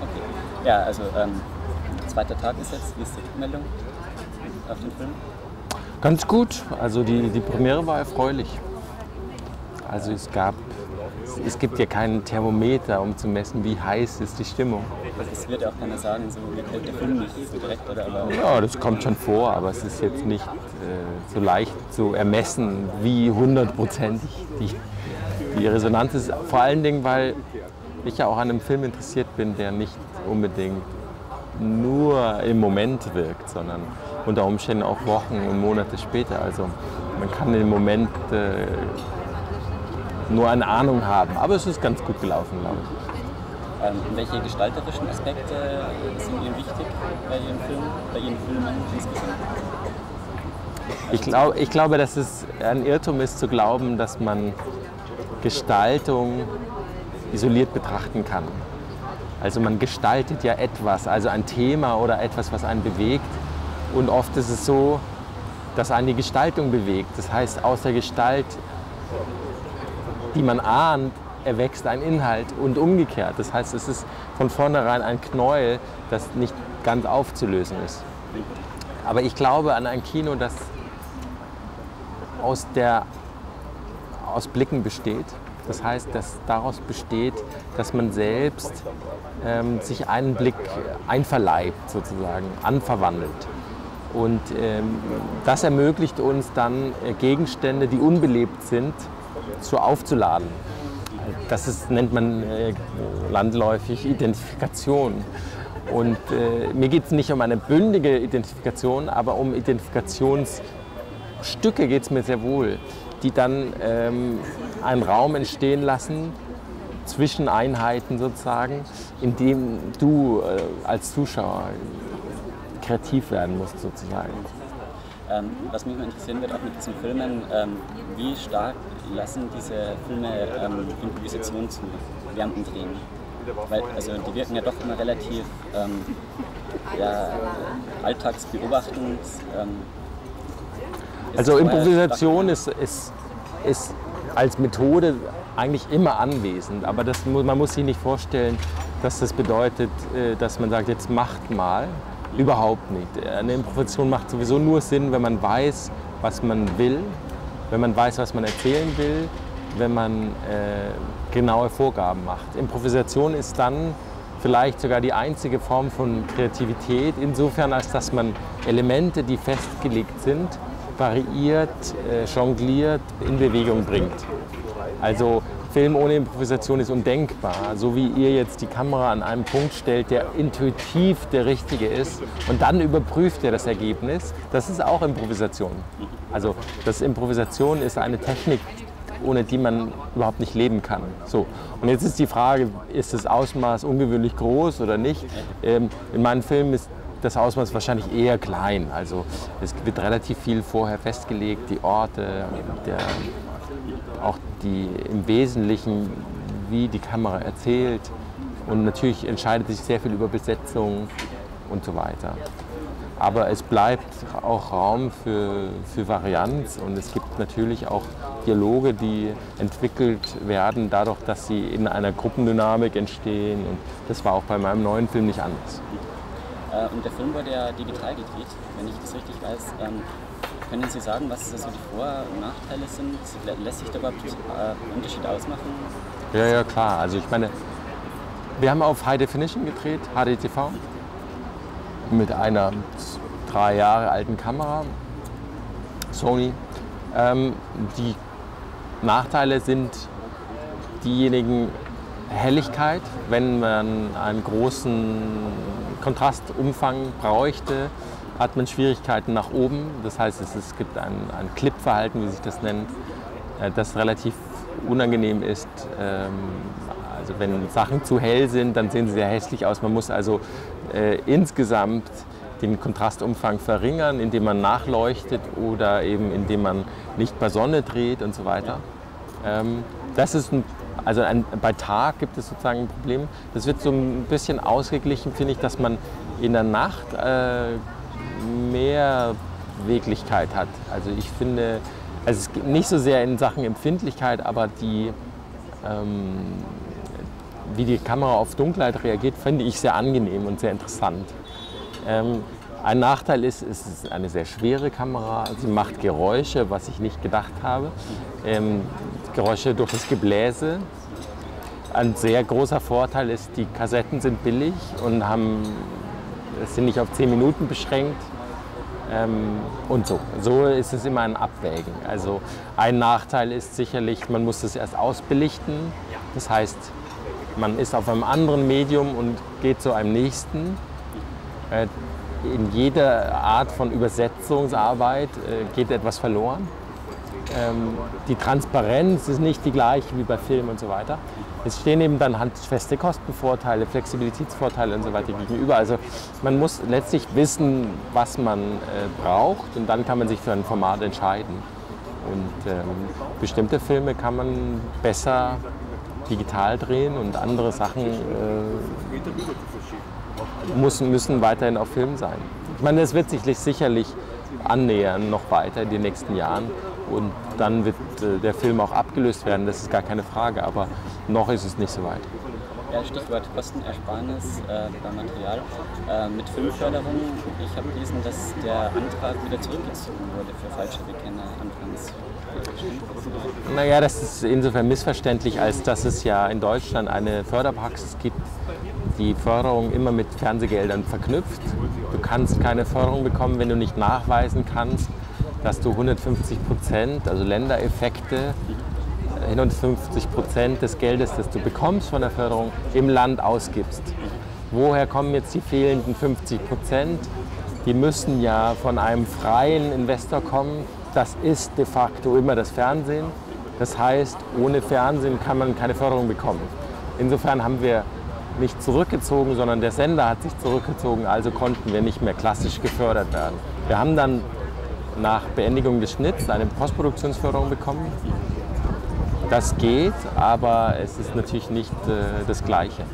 Okay. Ja, also ähm, zweiter Tag ist jetzt. Wie ist die Rückmeldung auf den Film? Ganz gut. Also die, die Premiere war erfreulich. Also es gab, es gibt ja keinen Thermometer, um zu messen, wie heiß ist die Stimmung. Das wird ja auch keiner sagen, so wie gefällt der Film nicht so direkt, oder? Aber Ja, das kommt schon vor, aber es ist jetzt nicht äh, so leicht zu ermessen, wie hundertprozentig die, die Resonanz ist. Vor allen Dingen, weil ich ja auch an einem Film interessiert bin, der nicht unbedingt nur im Moment wirkt, sondern unter Umständen auch Wochen und Monate später. Also man kann im Moment äh, nur eine Ahnung haben, aber es ist ganz gut gelaufen, glaube ich. ähm, welche gestalterischen Aspekte sind Ihnen wichtig bei Ihrem Film, bei Ihren Filmen insgesamt? Ich, glaub, ich glaube, dass es ein Irrtum ist zu glauben, dass man Gestaltung isoliert betrachten kann. Also man gestaltet ja etwas, also ein Thema oder etwas, was einen bewegt. Und oft ist es so, dass einen die Gestaltung bewegt. Das heißt, aus der Gestalt, die man ahnt, erwächst ein Inhalt und umgekehrt. Das heißt, es ist von vornherein ein Knäuel, das nicht ganz aufzulösen ist. Aber ich glaube an ein Kino, das aus, der, aus Blicken besteht. Das heißt, dass daraus besteht, dass man selbst ähm, sich einen Blick einverleibt, sozusagen, anverwandelt. Und ähm, das ermöglicht uns dann äh, Gegenstände, die unbelebt sind, so aufzuladen. Das ist, nennt man äh, landläufig Identifikation. Und äh, mir geht es nicht um eine bündige Identifikation, aber um Identifikationsstücke geht es mir sehr wohl, die dann ähm, einen Raum entstehen lassen zwischen Einheiten sozusagen, in dem du äh, als Zuschauer kreativ werden musst sozusagen. Ähm, was mich mal interessieren wird, auch mit diesen Filmen, ähm, wie stark lassen diese Filme ähm, Improvisation zu während dem Drehen? Weil, also die wirken ja doch immer relativ ähm, ja, alltagsbeobachtend. Also Improvisation ist, ist, ist als Methode eigentlich immer anwesend, aber das, man muss sich nicht vorstellen, dass das bedeutet, äh, dass man sagt, jetzt macht mal. Überhaupt nicht. Eine Improvisation macht sowieso nur Sinn, wenn man weiß, was man will, wenn man weiß, was man erzählen will, wenn man äh, genaue Vorgaben macht. Improvisation ist dann vielleicht sogar die einzige Form von Kreativität, insofern als dass man Elemente, die festgelegt sind, variiert, äh, jongliert, in Bewegung bringt. Also Film ohne Improvisation ist undenkbar. So wie ihr jetzt die Kamera an einem Punkt stellt, der intuitiv der richtige ist und dann überprüft ihr das Ergebnis, das ist auch Improvisation. Also das Improvisation ist eine Technik, ohne die man überhaupt nicht leben kann. So. Und jetzt ist die Frage, ist das Ausmaß ungewöhnlich groß oder nicht? Ähm, in meinen Filmen ist das Ausmaß wahrscheinlich eher klein. Also es wird relativ viel vorher festgelegt, die Orte, der, auch die im Wesentlichen, wie die Kamera erzählt. Und natürlich entscheidet sich sehr viel über Besetzung und so weiter. Aber es bleibt auch Raum für, für Varianz und es gibt natürlich auch Dialoge, die entwickelt werden, dadurch, dass sie in einer Gruppendynamik entstehen. Und das war auch bei meinem neuen Film nicht anders. Äh, und der Film wurde ja digital gedreht, wenn ich das richtig weiß. Ähm, können Sie sagen, was also die Vor- und Nachteile sind? Lä- Lässt sich da überhaupt äh, Unterschied ausmachen? Ja, ja, klar. Also ich meine, wir haben auf High Definition gedreht, HDTV, mit einer drei Jahre alten Kamera, Sony. Ähm, die Nachteile sind diejenigen Helligkeit, wenn man einen großen Kontrastumfang bräuchte, hat man Schwierigkeiten nach oben. Das heißt, es, es gibt ein, ein Clip-Verhalten, wie sich das nennt, äh, das relativ unangenehm ist. Ähm, also wenn Sachen zu hell sind, dann sehen sie sehr hässlich aus. Man muss also äh, insgesamt den Kontrastumfang verringern, indem man nachleuchtet oder eben indem man nicht bei Sonne dreht und so weiter. Ähm, das ist ein, also ein, bei Tag gibt es sozusagen ein Problem. Das wird so ein bisschen ausgeglichen, finde ich, dass man in der Nacht äh, mehr Beweglichkeit hat. Also ich finde, also es gibt nicht so sehr in Sachen Empfindlichkeit, aber die, ähm, wie die Kamera auf Dunkelheit reagiert, finde ich sehr angenehm und sehr interessant. Ähm, ein Nachteil ist, es ist eine sehr schwere Kamera. Sie macht Geräusche, was ich nicht gedacht habe. Ähm, Geräusche durch das Gebläse. Ein sehr großer Vorteil ist, die Kassetten sind billig und haben, sind nicht auf 10 Minuten beschränkt. Ähm, und so. So ist es immer ein Abwägen. Also ein Nachteil ist sicherlich, man muss das erst ausbelichten. Das heißt, man ist auf einem anderen Medium und geht zu einem nächsten. Äh, in jeder Art von Übersetzungsarbeit äh, geht etwas verloren. Ähm, die Transparenz ist nicht die gleiche wie bei Film und so weiter. Es stehen eben dann handfeste Kostenvorteile, Flexibilitätsvorteile und so weiter gegenüber. Also man muss letztlich wissen, was man äh, braucht und dann kann man sich für ein Format entscheiden. Und ähm, bestimmte Filme kann man besser digital drehen und andere Sachen äh, müssen, müssen weiterhin auf Film sein. Ich meine, es wird sich sicherlich annähern noch weiter in den nächsten Jahren und dann wird äh, der Film auch abgelöst werden, das ist gar keine Frage, aber noch ist es nicht so weit. Ja, Stichwort Kostenersparnis äh, beim Material. Äh, mit Filmförderung, ich habe gelesen, dass der Antrag wieder zurückgezogen wurde für falsche Bekenner anfangs. Naja, das ist insofern missverständlich, als dass es ja in Deutschland eine Förderpraxis gibt, die Förderung immer mit Fernsehgeldern verknüpft. Du kannst keine Förderung bekommen, wenn du nicht nachweisen kannst, dass du 150 Prozent, also Ländereffekte, 150 Prozent des Geldes, das du bekommst von der Förderung, im Land ausgibst. Woher kommen jetzt die fehlenden 50 Prozent? Die müssen ja von einem freien Investor kommen. Das ist de facto immer das Fernsehen. Das heißt, ohne Fernsehen kann man keine Förderung bekommen. Insofern haben wir nicht zurückgezogen, sondern der Sender hat sich zurückgezogen, also konnten wir nicht mehr klassisch gefördert werden. Wir haben dann nach Beendigung des Schnitts eine Postproduktionsförderung bekommen. Das geht, aber es ist natürlich nicht äh, das Gleiche.